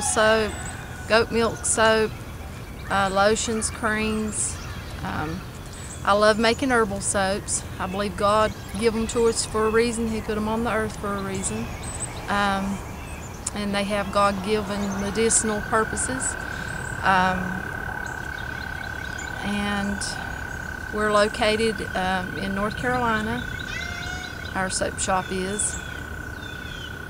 soap, goat milk soap, uh, lotions, creams. Um, I love making herbal soaps. I believe God gave them to us for a reason. He put them on the earth for a reason. Um, and they have God-given medicinal purposes. Um, and we're located um, in North Carolina. Our soap shop is.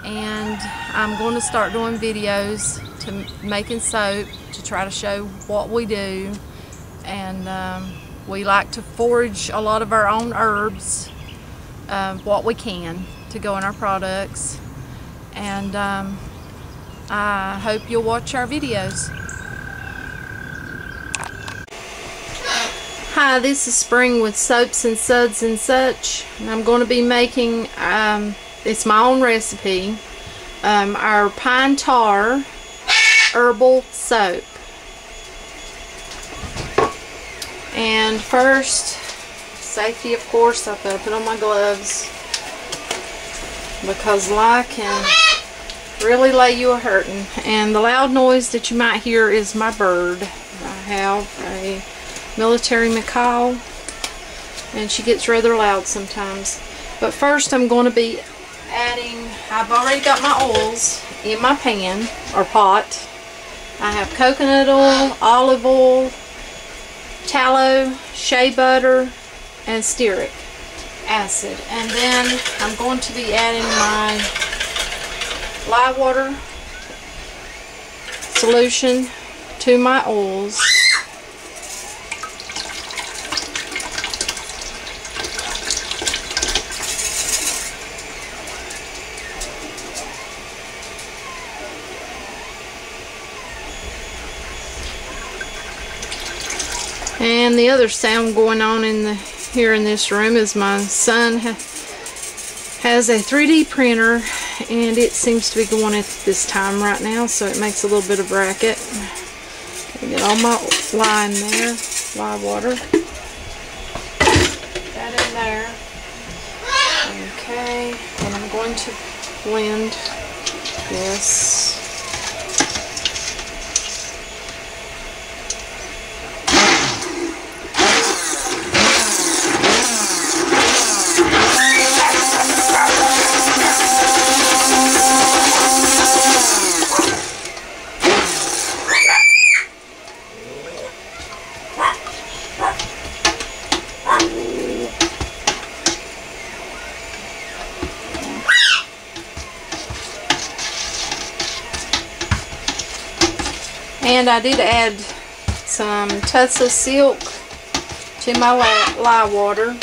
And I'm going to start doing videos to making soap to try to show what we do. And um, we like to forage a lot of our own herbs, uh, what we can, to go in our products. And um, I hope you'll watch our videos. Hi, this is Spring with Soaps and Suds and Such. And I'm going to be making, um, it's my own recipe, um, our pine tar herbal soap. And first, safety of course, I've got to put on my gloves because lye can really lay you a hurting. And the loud noise that you might hear is my bird. I have a military macaw and she gets rather loud sometimes. But first I'm going to be adding, I've already got my oils in my pan or pot. I have coconut oil, olive oil, tallow, shea butter, and stearic acid. And then I'm going to be adding my lye water solution to my oils. And the other sound going on in the here in this room is my son ha has a 3D printer and it seems to be going at this time right now so it makes a little bit of racket. Get all my in there, lye water. That in there. Okay, and I'm going to blend this. And I did add some Tussa Silk to my lye water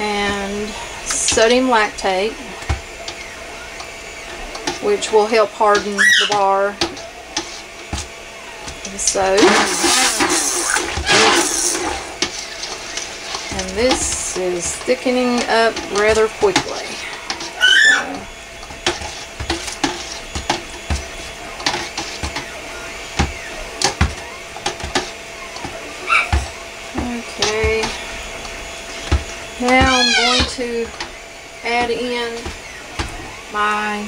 and sodium lactate which will help harden the bar the. And this is thickening up rather quickly. So, Okay. Now I'm going to add in my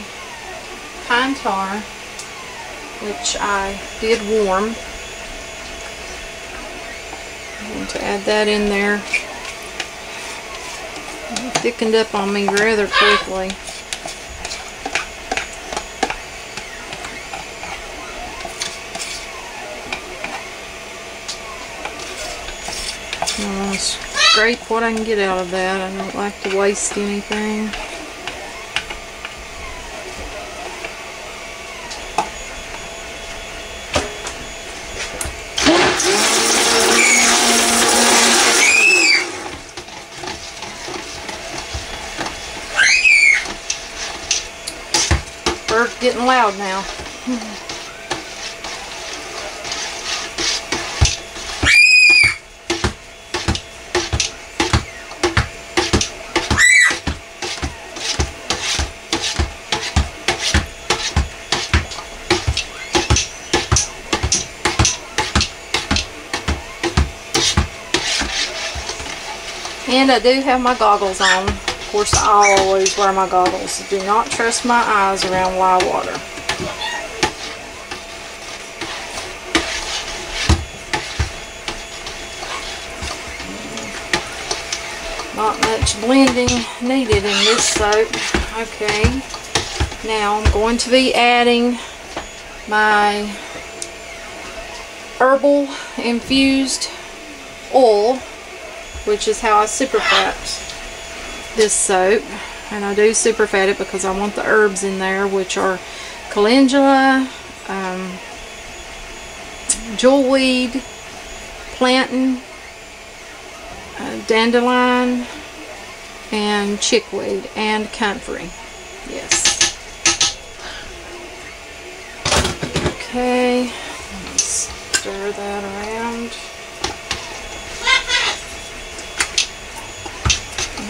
pine tar, which I did warm. I'm going to add that in there. It thickened up on me rather quickly. To scrape what I can get out of that. I don't like to waste anything. Bird's getting loud now. I do have my goggles on. Of course, I always wear my goggles. Do not trust my eyes around lye water. Not much blending needed in this soap. Okay, now I'm going to be adding my herbal infused oil, which is how I super fat this soap. And I do super fat it because I want the herbs in there, which are calendula, um, jewelweed, plantain, uh, dandelion, and chickweed, and comfrey. Yes. Okay, stir that around.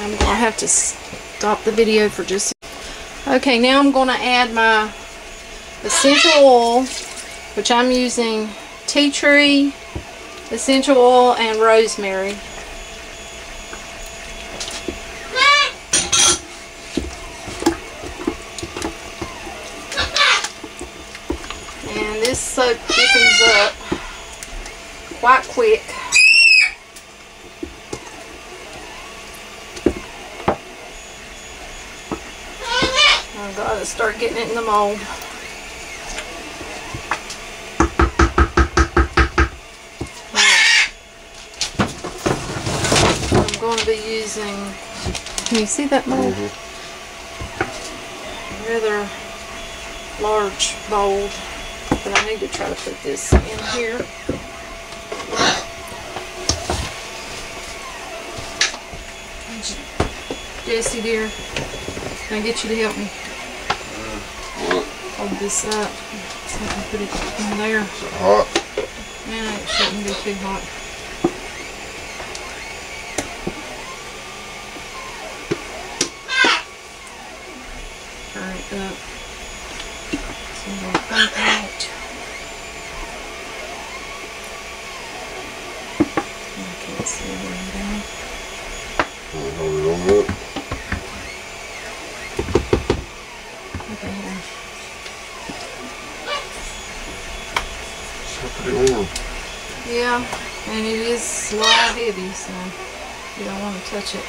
I'm have to stop the video for just Okay, now I'm going to add my essential oil, which I'm using tea tree, essential oil, and rosemary. And this soap thickens up quite quick. I gotta start getting it in the mold. I'm going to be using, can you see that mold? Mm-hmm. Rather large mold, but I need to try to put this in here. Jesse dear, can I get you to help me? Hold this up so I can put it in there. Hot. Yeah, it shouldn't be too hot. Turn it up. So it'll come out. I can't see where I'm down. Hold it on up. Okay, here. It's pretty warm. Yeah, and it is lot heavy, so you don't want to touch it.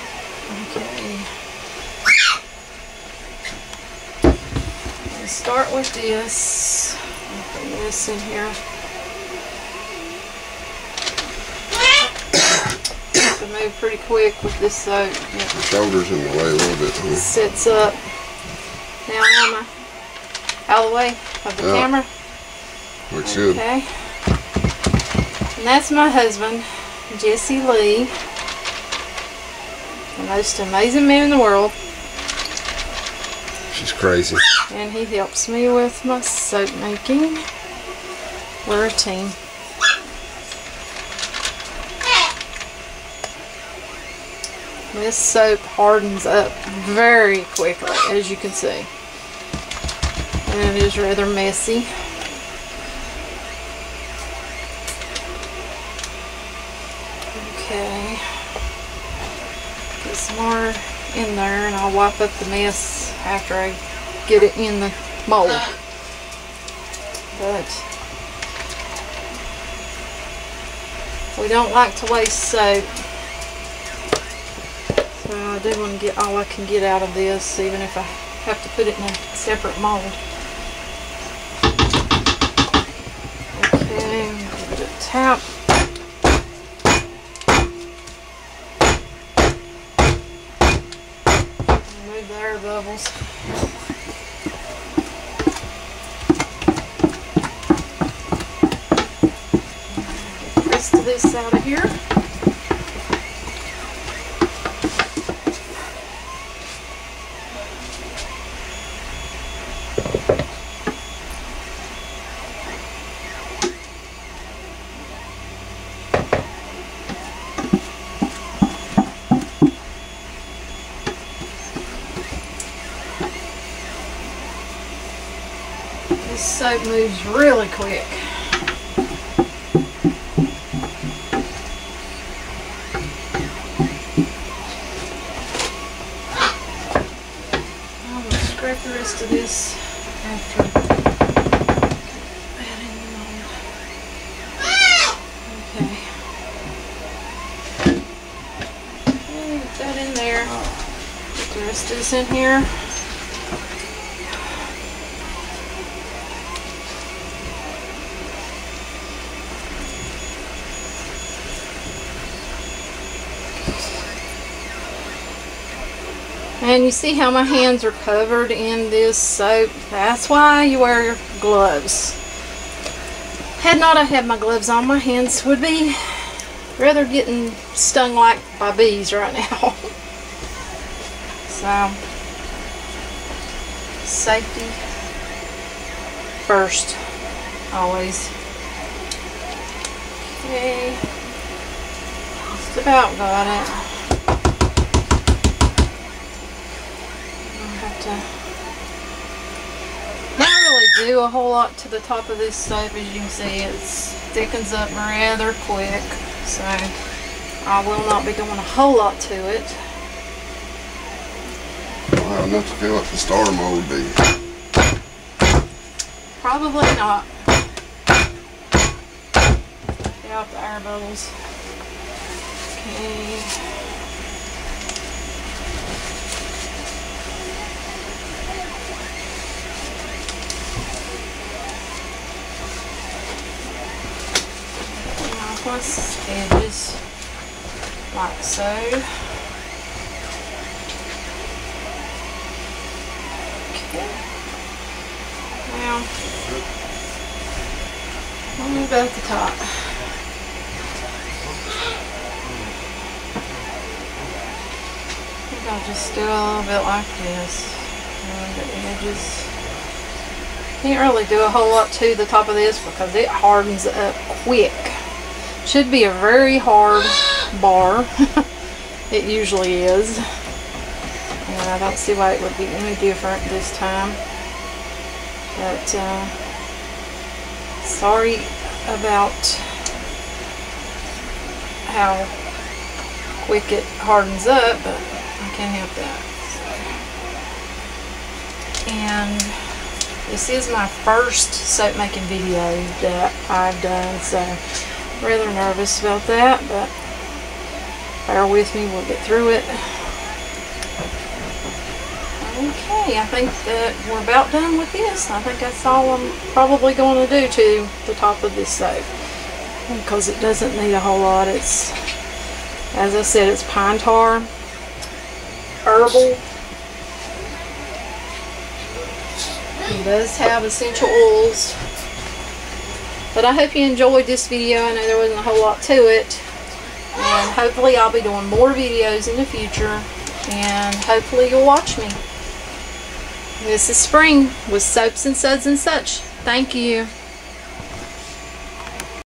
Okay. Let's start with this. Put this in here. To move pretty quick with this soap. Yep. The shoulder's in the way a little bit. huh? Sits up. Now I out of the way of the Yeah. camera? Looks good. Okay. And that's my husband, Jesse Lee. The most amazing man in the world. She's crazy. And he helps me with my soap making. We're a team. This soap hardens up very quickly, as you can see. And it is rather messy. Okay. Get some more in there and I'll wipe up the mess after I get it in the mold. But we don't like to waste soap. So I do want to get all I can get out of this even if I have to put it in a separate mold. Give it a tap. Move the air bubbles. Get the rest of this out of here. soap moves really quick. I will scrape the rest of this after Okay. Put that in there. The rest of this in here. And you see how my hands are covered in this soap? That's why you wear gloves. Had not I had my gloves on, my hands would be rather getting stung like by bees right now. so, safety first, always. Okay, just about got it. have to not really do a whole lot to the top of this soap as you can see it thickens up rather quick so I will not be doing a whole lot to it. I'll enough to fill up the star mold be. probably not. Get out the air bubbles. Okay plus edges like so. Okay. Now, move at the top. I think I'll just do a little bit like this around the edges. Can't really do a whole lot to the top of this because it hardens up quick. Should be a very hard bar. it usually is. And I don't see why it would be any different this time. But, uh, sorry about how quick it hardens up, but I can't help that. And this is my first soap making video that I've done, so rather nervous about that, but bear with me, we'll get through it. Okay, I think that we're about done with this. I think that's all I'm probably going to do to the top of this soap. Because it doesn't need a whole lot. It's, as I said, it's pine tar, herbal. It does have essential oils but I hope you enjoyed this video. I know there wasn't a whole lot to it. And hopefully I'll be doing more videos in the future. And hopefully you'll watch me. This is Spring with Soaps and Suds and Such. Thank you.